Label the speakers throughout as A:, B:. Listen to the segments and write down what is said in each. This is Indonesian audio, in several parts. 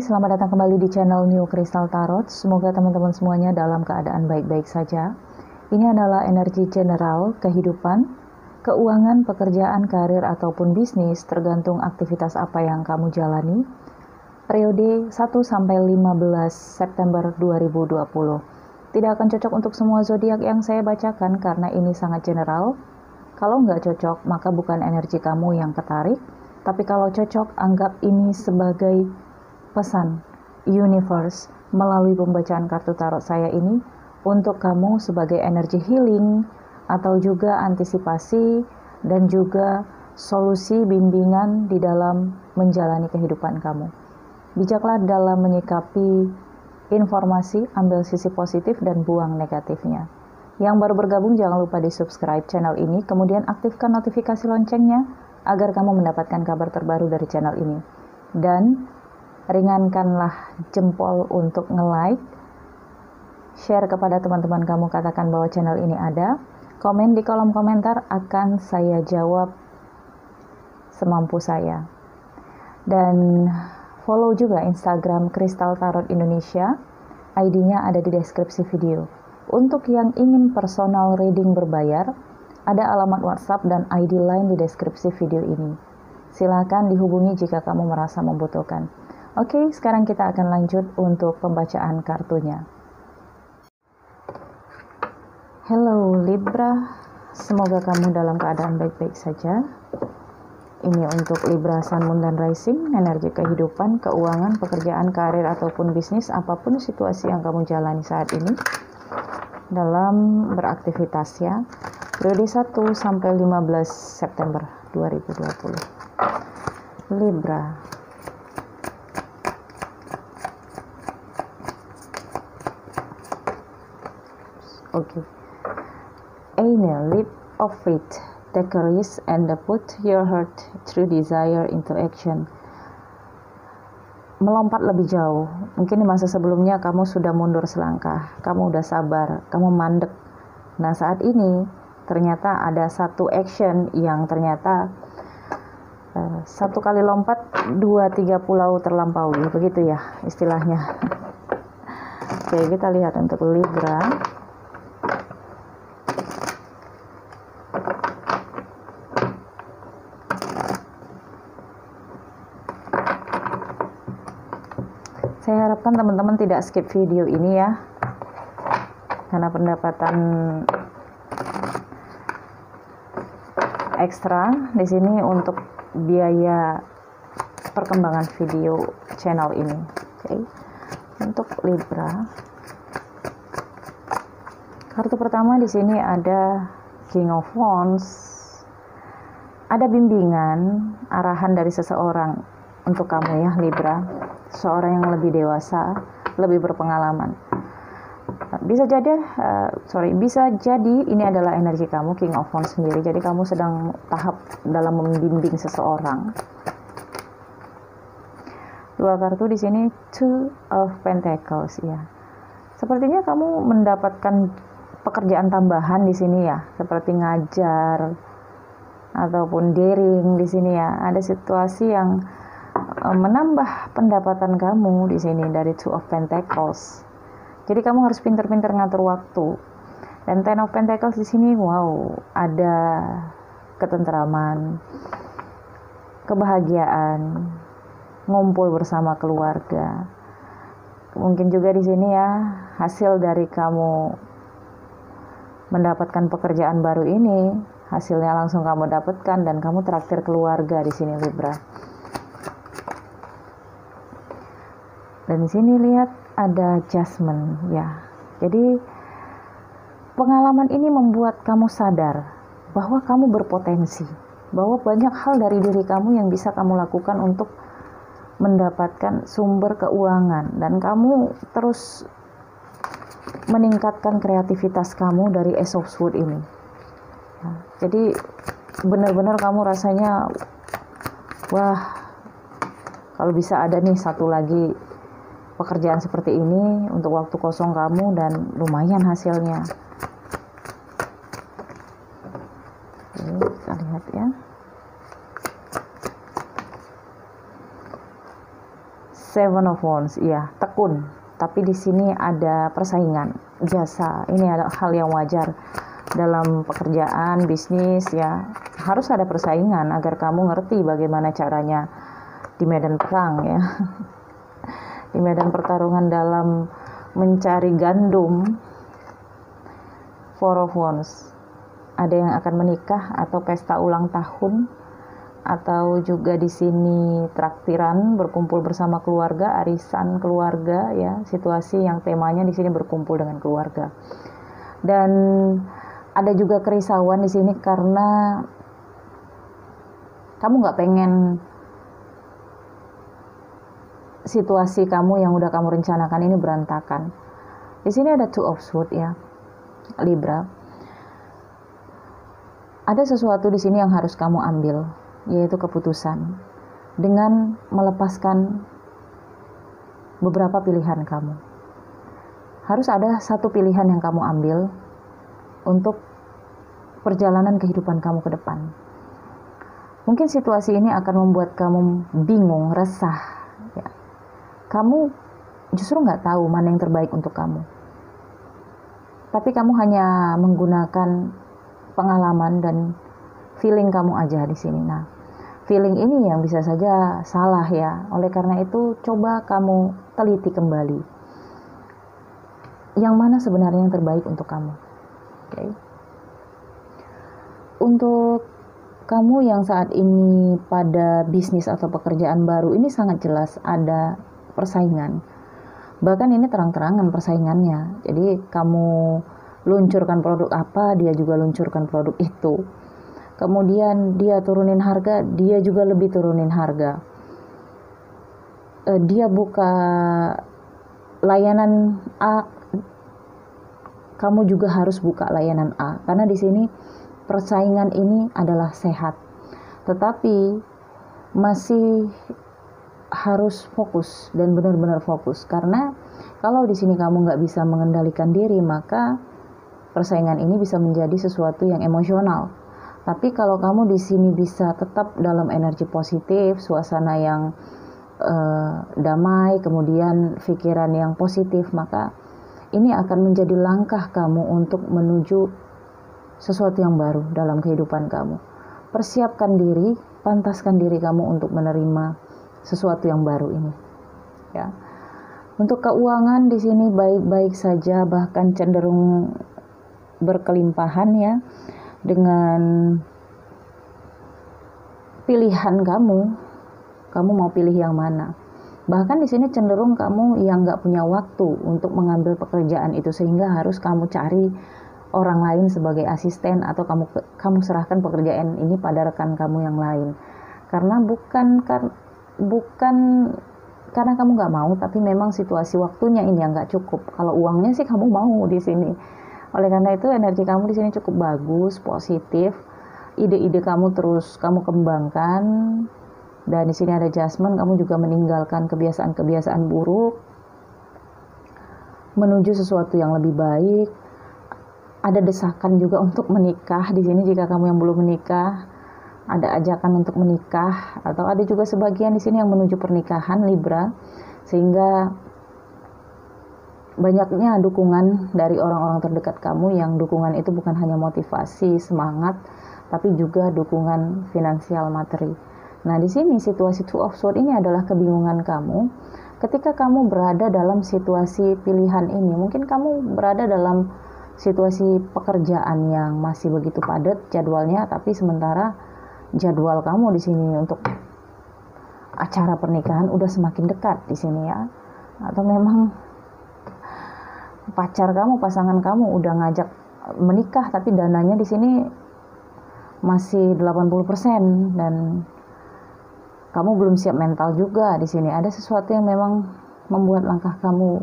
A: selamat datang kembali di channel New Crystal Tarot. Semoga teman-teman semuanya dalam keadaan baik-baik saja. Ini adalah energi general kehidupan, keuangan, pekerjaan, karir, ataupun bisnis tergantung aktivitas apa yang kamu jalani. Periode 1 sampai 15 September 2020. Tidak akan cocok untuk semua zodiak yang saya bacakan karena ini sangat general. Kalau nggak cocok, maka bukan energi kamu yang ketarik, tapi kalau cocok, anggap ini sebagai pesan universe melalui pembacaan kartu tarot saya ini untuk kamu sebagai energi healing atau juga antisipasi dan juga solusi bimbingan di dalam menjalani kehidupan kamu. Bijaklah dalam menyikapi informasi, ambil sisi positif dan buang negatifnya. Yang baru bergabung jangan lupa di subscribe channel ini, kemudian aktifkan notifikasi loncengnya agar kamu mendapatkan kabar terbaru dari channel ini. Dan ringankanlah jempol untuk nge-like, share kepada teman-teman kamu, katakan bahwa channel ini ada, komen di kolom komentar akan saya jawab semampu saya. Dan follow juga Instagram Kristal Tarot Indonesia, ID-nya ada di deskripsi video. Untuk yang ingin personal reading berbayar, ada alamat WhatsApp dan ID lain di deskripsi video ini. Silakan dihubungi jika kamu merasa membutuhkan. Oke, sekarang kita akan lanjut untuk pembacaan kartunya. Hello Libra, semoga kamu dalam keadaan baik-baik saja. Ini untuk Libra Sun, Moon, dan Rising, energi kehidupan, keuangan, pekerjaan, karir, ataupun bisnis, apa pun situasi yang kamu jalani saat ini dalam beraktivitas ya. Periode 1 sampai 15 September 2020. Libra, Okay. Aina, leap of faith, take a risk and put your heart through desire into action. Melompat lebih jauh. Mungkin di masa sebelumnya kamu sudah mundur selangkah, kamu udah sabar, kamu mandek. Nah saat ini ternyata ada satu action yang ternyata uh, satu kali lompat dua tiga pulau terlampaui, begitu ya istilahnya. Oke kita lihat untuk Libra. Saya harapkan teman-teman tidak skip video ini ya. Karena pendapatan ekstra di sini untuk biaya perkembangan video channel ini. Oke. Okay. Untuk Libra. Kartu pertama di sini ada King of Wands. Ada bimbingan, arahan dari seseorang untuk kamu ya Libra seorang yang lebih dewasa, lebih berpengalaman. Bisa jadi, uh, sorry, bisa jadi ini adalah energi kamu King of Wands sendiri. Jadi kamu sedang tahap dalam membimbing seseorang. Dua kartu di sini Two of Pentacles ya. Sepertinya kamu mendapatkan pekerjaan tambahan di sini ya, seperti ngajar ataupun daring di sini ya. Ada situasi yang menambah pendapatan kamu di sini dari Two of Pentacles. Jadi kamu harus pintar-pintar ngatur waktu. Dan Ten of Pentacles di sini, wow, ada ketentraman, kebahagiaan, ngumpul bersama keluarga. Mungkin juga di sini ya hasil dari kamu mendapatkan pekerjaan baru ini, hasilnya langsung kamu dapatkan dan kamu traktir keluarga di sini Libra. Dan di sini lihat ada adjustment ya. Jadi pengalaman ini membuat kamu sadar bahwa kamu berpotensi, bahwa banyak hal dari diri kamu yang bisa kamu lakukan untuk mendapatkan sumber keuangan dan kamu terus meningkatkan kreativitas kamu dari Ace of Sword ini. Nah, jadi benar-benar kamu rasanya wah kalau bisa ada nih satu lagi pekerjaan seperti ini untuk waktu kosong kamu dan lumayan hasilnya. Oke, kita lihat ya. Seven of Wands, iya, tekun. Tapi di sini ada persaingan, jasa. Ini adalah hal yang wajar dalam pekerjaan, bisnis ya. Harus ada persaingan agar kamu ngerti bagaimana caranya di medan perang ya. Di medan pertarungan dalam mencari gandum. Four of Wands. Ada yang akan menikah atau pesta ulang tahun atau juga di sini traktiran berkumpul bersama keluarga, arisan keluarga ya, situasi yang temanya di sini berkumpul dengan keluarga. Dan ada juga kerisauan di sini karena kamu nggak pengen situasi kamu yang udah kamu rencanakan ini berantakan. Di sini ada two of swords ya, Libra. Ada sesuatu di sini yang harus kamu ambil yaitu keputusan, dengan melepaskan beberapa pilihan kamu. Harus ada satu pilihan yang kamu ambil untuk perjalanan kehidupan kamu ke depan. Mungkin situasi ini akan membuat kamu bingung, resah. Kamu justru nggak tahu mana yang terbaik untuk kamu. Tapi kamu hanya menggunakan pengalaman dan feeling kamu aja di sini. Nah, feeling ini yang bisa saja salah ya. Oleh karena itu, coba kamu teliti kembali. Yang mana sebenarnya yang terbaik untuk kamu? Oke. Okay. Untuk kamu yang saat ini pada bisnis atau pekerjaan baru ini sangat jelas ada persaingan. Bahkan ini terang-terangan persaingannya. Jadi kamu luncurkan produk apa, dia juga luncurkan produk itu kemudian dia turunin harga, dia juga lebih turunin harga. Uh, dia buka layanan A, kamu juga harus buka layanan A karena di sini persaingan ini adalah sehat. Tetapi masih harus fokus dan benar-benar fokus karena kalau di sini kamu nggak bisa mengendalikan diri maka persaingan ini bisa menjadi sesuatu yang emosional tapi kalau kamu di sini bisa tetap dalam energi positif, suasana yang uh, damai, kemudian pikiran yang positif, maka ini akan menjadi langkah kamu untuk menuju sesuatu yang baru dalam kehidupan kamu. Persiapkan diri, pantaskan diri kamu untuk menerima sesuatu yang baru ini. Ya. Untuk keuangan di sini baik-baik saja bahkan cenderung berkelimpahan ya dengan pilihan kamu, kamu mau pilih yang mana. Bahkan di sini cenderung kamu yang nggak punya waktu untuk mengambil pekerjaan itu sehingga harus kamu cari orang lain sebagai asisten atau kamu kamu serahkan pekerjaan ini pada rekan kamu yang lain. Karena bukan kar, bukan karena kamu nggak mau, tapi memang situasi waktunya ini yang nggak cukup. Kalau uangnya sih kamu mau di sini oleh karena itu energi kamu di sini cukup bagus, positif. Ide-ide kamu terus kamu kembangkan dan di sini ada adjustment, kamu juga meninggalkan kebiasaan-kebiasaan buruk menuju sesuatu yang lebih baik. Ada desakan juga untuk menikah di sini jika kamu yang belum menikah. Ada ajakan untuk menikah atau ada juga sebagian di sini yang menuju pernikahan Libra sehingga banyaknya dukungan dari orang-orang terdekat kamu yang dukungan itu bukan hanya motivasi, semangat, tapi juga dukungan finansial materi. Nah, di sini situasi two of sword ini adalah kebingungan kamu. Ketika kamu berada dalam situasi pilihan ini, mungkin kamu berada dalam situasi pekerjaan yang masih begitu padat jadwalnya, tapi sementara jadwal kamu di sini untuk acara pernikahan udah semakin dekat di sini ya. Atau memang pacar kamu, pasangan kamu udah ngajak menikah tapi dananya di sini masih 80% dan kamu belum siap mental juga di sini. Ada sesuatu yang memang membuat langkah kamu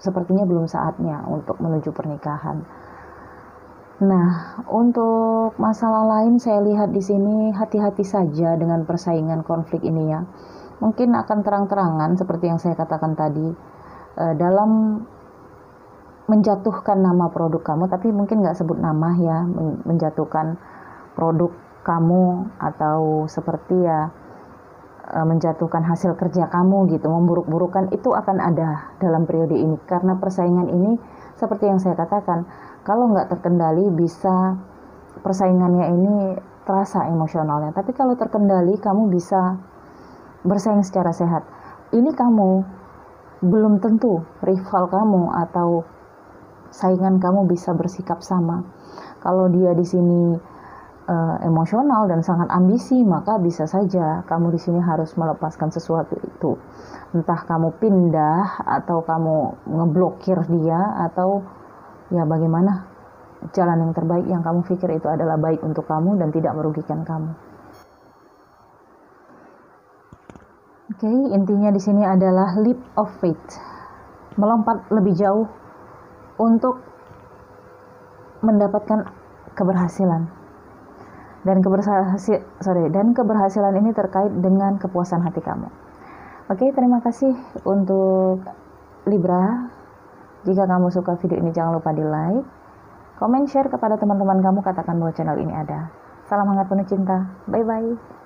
A: sepertinya belum saatnya untuk menuju pernikahan. Nah, untuk masalah lain saya lihat di sini hati-hati saja dengan persaingan konflik ini ya. Mungkin akan terang-terangan seperti yang saya katakan tadi eh, dalam menjatuhkan nama produk kamu, tapi mungkin nggak sebut nama ya, menjatuhkan produk kamu atau seperti ya eh, menjatuhkan hasil kerja kamu gitu, memburuk-burukan itu akan ada dalam periode ini karena persaingan ini seperti yang saya katakan kalau nggak terkendali bisa persaingannya ini terasa emosionalnya. Tapi kalau terkendali kamu bisa bersaing secara sehat. Ini kamu belum tentu rival kamu atau saingan kamu bisa bersikap sama. Kalau dia di sini uh, emosional dan sangat ambisi maka bisa saja kamu di sini harus melepaskan sesuatu itu. Entah kamu pindah atau kamu ngeblokir dia atau ya bagaimana jalan yang terbaik yang kamu pikir itu adalah baik untuk kamu dan tidak merugikan kamu. Oke, okay, intinya di sini adalah leap of faith. Melompat lebih jauh untuk mendapatkan keberhasilan. Dan keberhasil sorry, dan keberhasilan ini terkait dengan kepuasan hati kamu. Oke, okay, terima kasih untuk Libra jika kamu suka video ini jangan lupa di like, komen, share kepada teman-teman kamu, katakan bahwa channel ini ada. Salam hangat penuh cinta. Bye-bye.